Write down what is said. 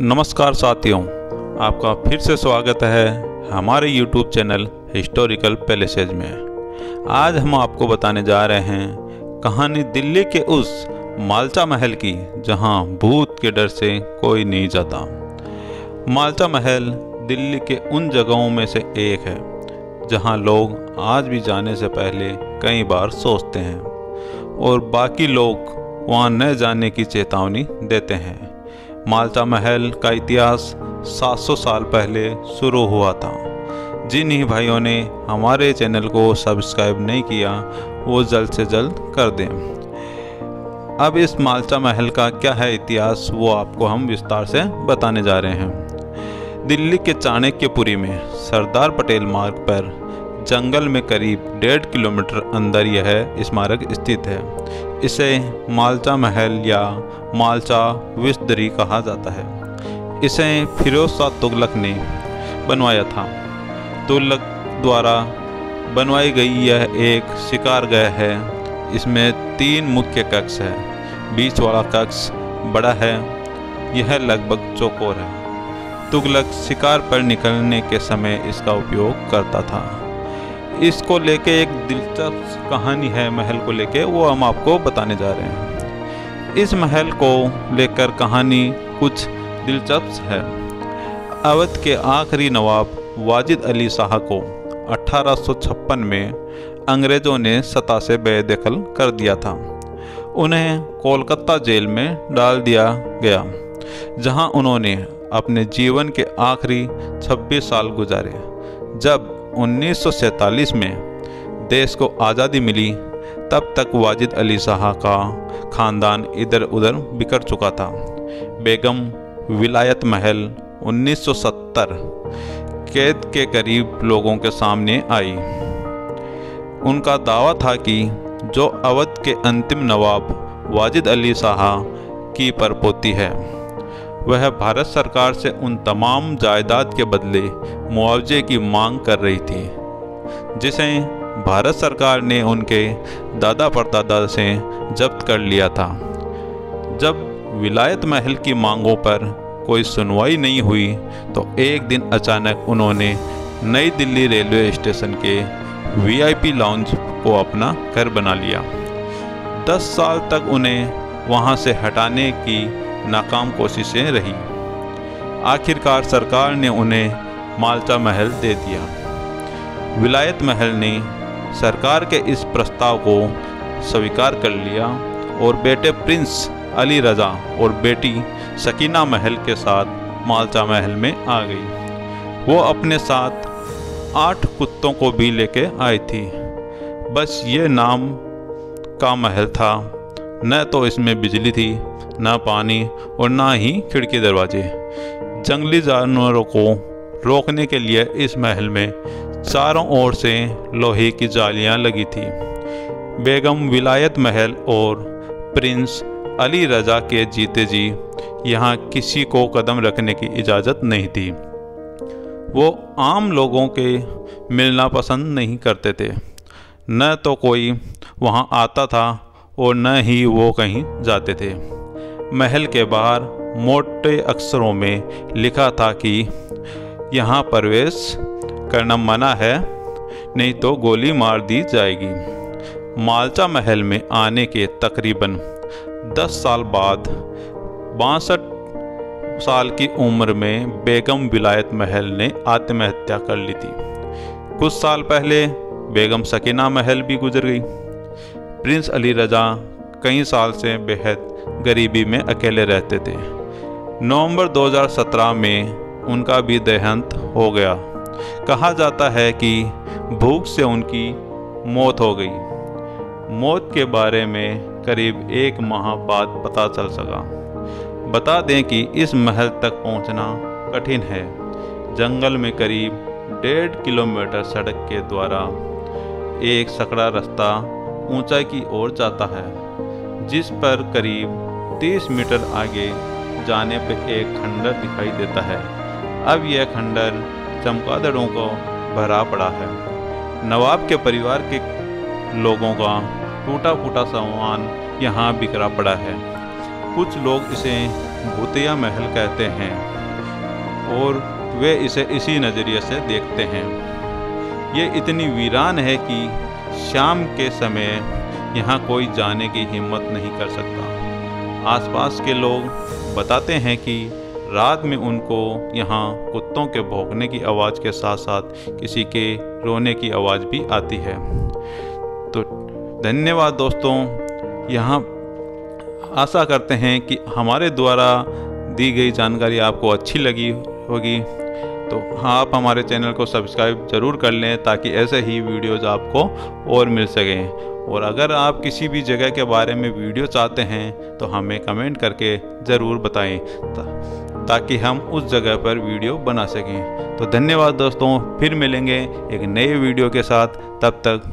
नमस्कार साथियों, आपका फिर से स्वागत है हमारे YouTube चैनल हिस्टोरिकल पैलेसेज में। आज हम आपको बताने जा रहे हैं कहानी दिल्ली के उस मालचा महल की, जहाँ भूत के डर से कोई नहीं जाता। मालचा महल दिल्ली के उन जगहों में से एक है, जहाँ लोग आज भी जाने से पहले कई बार सोचते हैं, और बाकी लोग वहाँ न जाने की चेतावनी देते हैं। माल्टा महल का इतिहास 700 साल पहले शुरू हुआ था। जिन ही भाइयों ने हमारे चैनल को सब्सक्राइब नहीं किया, वो जल्द से जल्द कर दें। अब इस मालचा महल का क्या है इतिहास, वो आपको हम विस्तार से बताने जा रहे हैं। दिल्ली के चाणक्यपुरी में सरदार पटेल मार्ग पर जंगल में करीब डेढ़ किलोमीटर अंदर यह स्मारक स्थित है। इसे मालचा महल या मालचा विस्तरी कहा जाता है। इसे फिरोज शाह तुगलक ने बनवाया था। तुगलक द्वारा बनवाई गई यह एक शिकार गह है। इसमें तीन मुख्य कक्ष है। बीच वाला कक्ष बड़ा है। यह लगभग चौकोर है। तुगलक शिकार पर निकलने के समय इसका उपयोग करता था। इसको लेके एक दिलचस्प कहानी है महल को लेके, वो हम आपको बताने जा रहे हैं। इस महल को लेकर कहानी कुछ दिलचस्प है। अवध के आखिरी नवाब वाजिद अली शाह को 1856 में अंग्रेज़ों ने सत्ता से बेदखल कर दिया था। उन्हें कोलकाता जेल में डाल दिया गया, जहाँ उन्होंने अपने जीवन के आखिरी 26 साल गुजारे, जब 1947 में देश को आज़ादी मिली, तब तक वाजिद अली शाह का ख़ानदान इधर उधर बिखर चुका था। बेगम विलायत महल 1970 कैद के करीब लोगों के सामने आई। उनका दावा था कि जो अवध के अंतिम नवाब वाजिद अली शाह की परपोती है। वह भारत सरकार से उन तमाम जायदाद के बदले मुआवजे की मांग कर रही थी, जिसे भारत सरकार ने उनके दादा परदादा से जब्त कर लिया था। जब विलायत महल की मांगों पर कोई सुनवाई नहीं हुई तो एक दिन अचानक उन्होंने नई दिल्ली रेलवे स्टेशन के वीआईपी लॉन्च को अपना घर बना लिया। दस साल तक उन्हें वहाँ से हटाने की नाकाम कोशिशें रही। आखिरकार सरकार ने उन्हें माल्टा महल दे दिया। विलायत महल ने सरकार के इस प्रस्ताव को स्वीकार कर लिया और बेटे प्रिंस अली रजा और बेटी सकीना महल के साथ मालचा महल में आ गई। वो अपने साथ आठ कुत्तों को भी लेके आई थी। बस ये नाम का महल था। न तो इसमें बिजली थी न पानी और ना ही खिड़की दरवाजे। जंगली जानवरों को रोकने के लिए इस महल में चारों ओर से लोहे की जालियाँ लगी थी। बेगम विलायत महल और प्रिंस अली रजा के जीते जी यहाँ किसी को कदम रखने की इजाज़त नहीं थी। वो आम लोगों के मिलना पसंद नहीं करते थे। न तो कोई वहाँ आता था और न ही वो कहीं जाते थे। महल के बाहर मोटे अक्षरों में लिखा था कि यहाँ प्रवेश करना मना है, नहीं तो गोली मार दी जाएगी। मालचा महल में आने के तकरीबन 10 साल बाद बासठ साल की उम्र में बेगम विलायत महल ने आत्महत्या कर ली थी। कुछ साल पहले बेगम सकीना महल भी गुजर गई। प्रिंस अली रजा कई साल से बेहद गरीबी में अकेले रहते थे। नवंबर 2017 में उनका भी देहांत हो गया। कहा जाता है कि भूख से उनकी मौत हो गई। मौत के बारे में करीब एक माह बाद पता चल सका। बता दें कि इस महल तक पहुँचना कठिन है। जंगल में करीब डेढ़ किलोमीटर सड़क के द्वारा एक सकड़ा रास्ता ऊंचाई की ओर जाता है। जिस पर करीब 30 मीटर आगे जाने पर एक खंडर दिखाई देता है। अब यह खंडर चमकादड़ों को भरा पड़ा है। नवाब के परिवार के लोगों का टूटा फूटा सामान यहाँ बिखरा पड़ा है। कुछ लोग इसे भूतिया महल कहते हैं और वे इसे इसी नज़रिए से देखते हैं। ये इतनी वीरान है कि शाम के समय यहाँ कोई जाने की हिम्मत नहीं कर सकता। आसपास के लोग बताते हैं कि रात में उनको यहाँ कुत्तों के भौंकने की आवाज़ के साथ साथ किसी के रोने की आवाज़ भी आती है। तो धन्यवाद दोस्तों, यहाँ आशा करते हैं कि हमारे द्वारा दी गई जानकारी आपको अच्छी लगी होगी। तो हाँ आप हमारे चैनल को सब्सक्राइब ज़रूर कर लें ताकि ऐसे ही वीडियोज़ आपको और मिल सकें। और अगर आप किसी भी जगह के बारे में वीडियो चाहते हैं तो हमें कमेंट करके ज़रूर बताएँ ता, ताकि हम उस जगह पर वीडियो बना सकें। तो धन्यवाद दोस्तों फिर मिलेंगे एक नए वीडियो के साथ तब तक